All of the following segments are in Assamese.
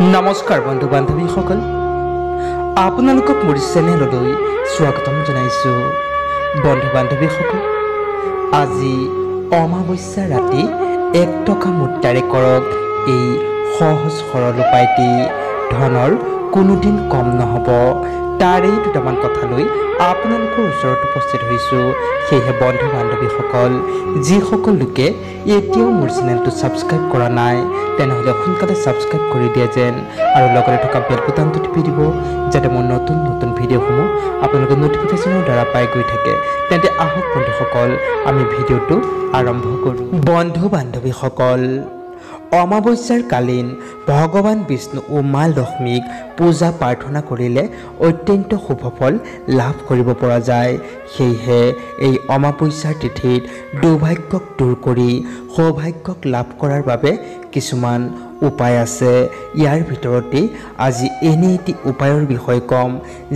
নমস্কাৰ বন্ধু বান্ধৱীসকল আপোনালোকক মোৰ চেনেললৈ স্বাগতম জনাইছোঁ। বন্ধু বান্ধৱীসকল আজি অমাৱস্যা ৰাতি এক টকা মুদ্ৰাৰে কৰক এই সহজ সৰল উপায়টি ধনৰ কোনোদিন কম নহ'ব। তাৰেই দুটামান কথা লৈ আপোনালোকৰ ওচৰত উপস্থিত হৈছোঁ। সেয়েহে বন্ধু বান্ধৱীসকল যিসকল লোকে এতিয়াও মোৰ চেনেলটো ছাবস্ক্ৰাইব কৰা নাই তেনেহ'লে সোনকালে ছাবস্ক্ৰাইব কৰি দিয়ে যেন আৰু লগতে থকা বেল বুটামটো টিপি দিব যাতে মোৰ নতুন নতুন ভিডিঅ'সমূহ আপোনালোকে নটিফিকেশ্যনৰ দ্বাৰা পাই গৈ থাকে। তেন্তে আহক বন্ধুসকল আমি ভিডিঅ'টো আৰম্ভ কৰোঁ। বন্ধু বান্ধৱীসকল অমাৱস্যাৰ কালীন ভগৱান বিষ্ণু ও মা লক্ষ্মীক পূজা প্ৰাৰ্থনা কৰিলে অত্যন্ত শুভফল লাভ কৰিব পৰা যায়। সেয়েহে এই অমাৱস্যাৰ তিথিত দুৰ্ভাগ্যক দূৰ কৰি সৌভাগ্যক লাভ কৰাৰ বাবে কিছুমান উপায় আছে। ইয়াৰ ভিতৰতেই আজি এনে এটি উপায়ৰ বিষয়ে ক'ম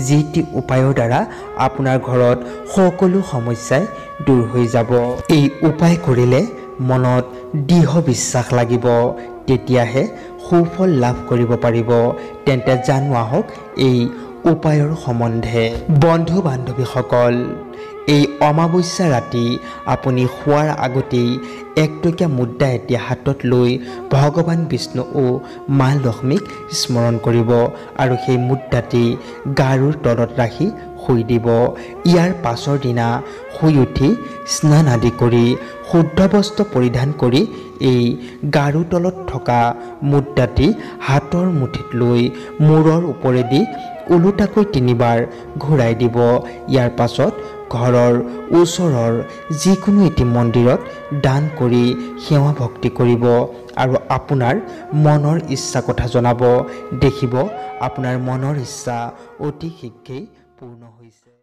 যিটি উপায়ৰ দ্বাৰা আপোনাৰ ঘৰত সকলো সমস্যাই দূৰ হৈ যাব। এই উপায় কৰিলে মনত দৃঢ় বিশ্বাস লাগিব। তেতিয়াহে সুফল লাভ কৰিব পাৰিব। তেন্তে জানো আহক এই উপায়ৰ সম্বন্ধে। বন্ধু বান্ধৱীসকল এই অমাৱস্যা ৰাতি আপুনি শোৱাৰ আগতেই একটকীয়া মুদ্ৰা এটি হাতত লৈ ভগৱান বিষ্ণু ও মা লক্ষ্মীক স্মৰণ কৰিব আৰু সেই মুদ্ৰাটি গাৰুৰ তলত ৰাখি শুই দিব। ইয়াৰ পাছৰ দিনা শুই উঠি স্নান আদি কৰি শুদ্ধ বস্ত্ৰ পৰিধান কৰি এই গাৰু তলত থকা মুদ্ৰাটি হাতৰ মুঠিত লৈ মূৰৰ ওপৰেদি ওলোটাকৈ তিনিবাৰ ঘূৰাই দিব। ইয়াৰ পাছত ঘৰৰ ওচৰৰ যিকোনো এটি মন্দিৰত দান কৰি সেৱা ভক্তি কৰিব আৰু আপোনাৰ মনৰ ইচ্ছা কথা জনাব। দেখিব আপোনাৰ মনৰ ইচ্ছা অতি শীঘ্ৰেই পূৰ্ণ হৈছে।